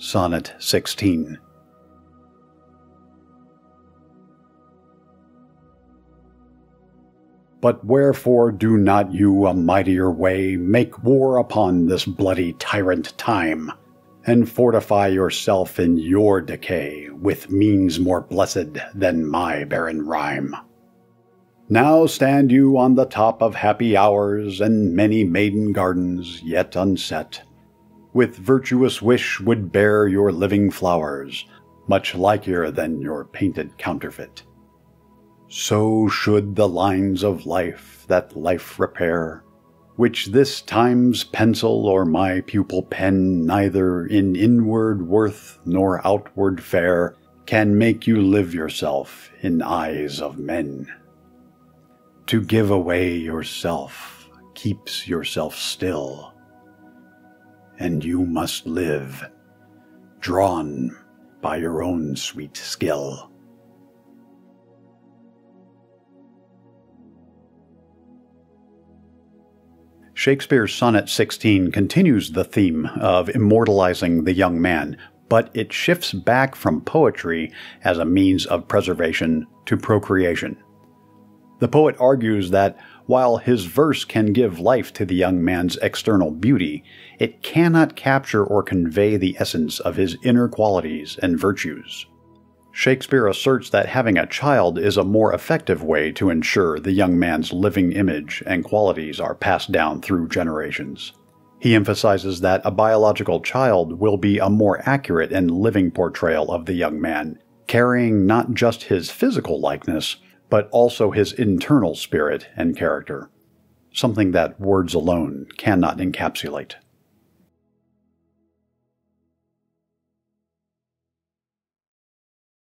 Sonnet 16 But wherefore do not you a mightier way make war upon this bloody tyrant time, and fortify yourself in your decay with means more blessed than my barren rhyme? Now stand you on the top of happy hours and many maiden gardens yet unset. With virtuous wish would bear your living flowers, much liker than your painted counterfeit. So should the lines of life that life repair, which this time's pencil or my pupil pen neither in inward worth nor outward fair can make you live yourself in eyes of men. To give away yourself keeps yourself still, and you must live, drawn by your own sweet skill. Shakespeare's Sonnet 16 continues the theme of immortalizing the young man, but it shifts back from poetry as a means of preservation to procreation. The poet argues that while his verse can give life to the young man's external beauty, it cannot capture or convey the essence of his inner qualities and virtues. Shakespeare asserts that having a child is a more effective way to ensure the young man's living image and qualities are passed down through generations. He emphasizes that a biological child will be a more accurate and living portrayal of the young man, carrying not just his physical likeness, but also his internal spirit and character, something that words alone cannot encapsulate.